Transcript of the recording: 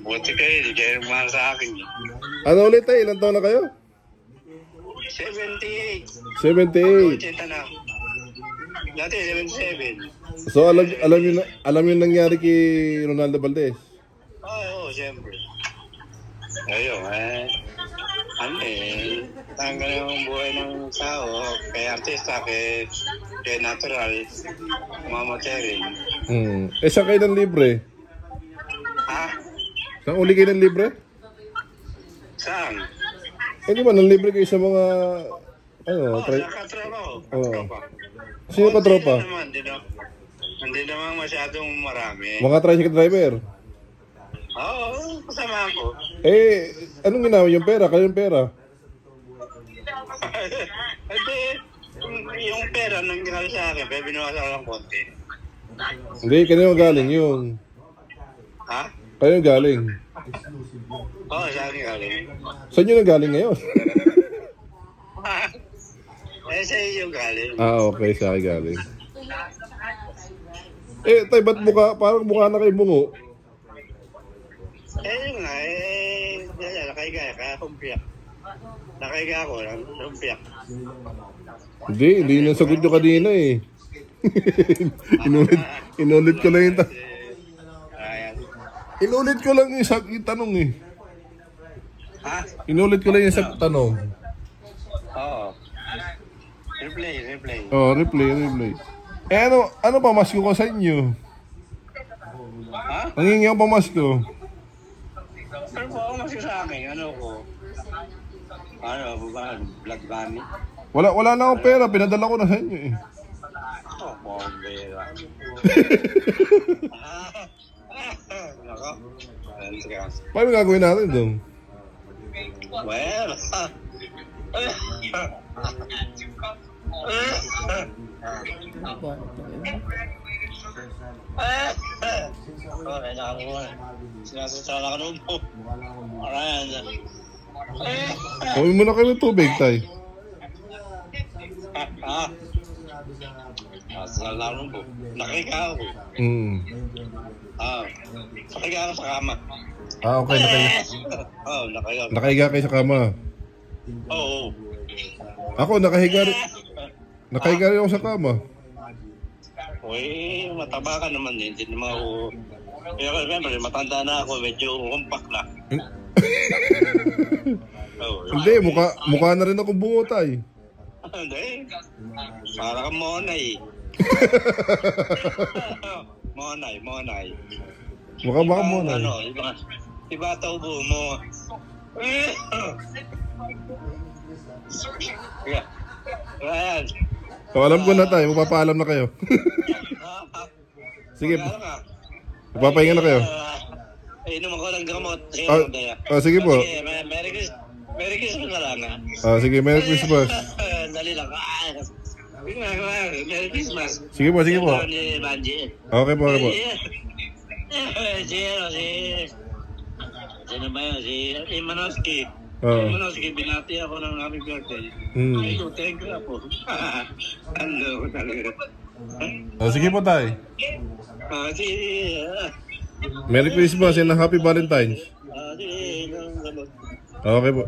Buti kayo, hindi kayo mahal sa akin. Ano ulit tayo? Ilan taon na kayo? 78. 78. 80 na. Dati 77. So alam alam na- alam niyo nangyari kay Ronaldo Valdez. Oo, oh, siyempre. Ayun, eh. Ano eh, tanggal yung buhay ng tao, kay artista, kay, kay natural, mamatay rin. Hmm. Eh saan kayo ng libre? Ha? Saan uli kayo ng libre? Saan? Eh di ba nang libre kayo sa mga ano, Oh, try. Oo. Katropa. sino ka tropa? Hindi naman, hindi naman, hindi naman masyadong marami. Mga tricycle driver. Oo, kasama ko. Eh, anong ginawa yung pera? Kayo yung pera? Hindi, yung, pera nangyari sa akin, pero binawasan ko lang konti. Hindi, kanino galing yun? Ha? Kayo galing. Oo, sa akin galing. Saan yun ang galing ngayon? eh, sa iyo galing. ah, okay, sa akin galing. Eh, tay, ba't mukha, parang mukha na kayo bungo? Eh, yun nga, eh, nakahiga, kaya kumpiyak. Nakahiga ako, kumpiyak. Hindi, hindi ang sagot nyo kanina eh. inulit, inulit ko lang yung, ta- Ayan. Inulit ko lang yung, sa- yung tanong eh. Ha? Inulit ko lang yung sa tanong. Oo. Replay, replay. Oh, replay, replay. Eh ano, ano pa masko ko sa inyo? Ha? Nangingi ako pa masko. Pero po ako masih sa akin, ano ko? Ano, ba, vlog bunny? Wala, wala na akong pera, pinadala ko na sa inyo eh. Oh, bombera. Ayan, sige. Paano gagawin natin doon? Well. Okay, nakakuha. Sinasasala ka nung po. Alright. Kawin mo na kayo ng tubig, tay. Ah. Nung po. Nakika ako. Hmm. Ah. Nakika ako sa kama. Ah, okay. Nakahiga, Oh, nakika. nakahiga kayo sa kama. Oo. Ako, nakahiga rin. Nakahiga rin ako sa kama. Uy, mataba ka naman din. Hindi naman ako... Pero remember, matanda na ako. Medyo compact na. Oh, Hindi, mukha, mukha na rin ako bungo, tay. Hindi. Para kang monay. monay, monay. Mukha baka mo na. Ano, iba, iba taubo mo. Sige. Ayan. So, alam ko na, tay. Magpapaalam na kayo. Sige, nga? magpapahinga na kayo. Uh, inom ako ng gamot. Ah, ah, sige po. Sige, Merry Christmas. Merry Christmas na lang, ha? Ah, sige, Merry Christmas. Dali lang. Ah, Merry Christmas. Sige po, sige po. Okay po, okay po. Si, ano, si... Sino ba yun? Si Imanowski. Oo. Imanowski, binati ako ng happy birthday. Hmm. Ay, ko, thank you po. Ano, talaga. Ah, sige po, tay. Ah, si... ah, Merry Christmas and Happy Valentine's. Ah, ng gamot. Okay po.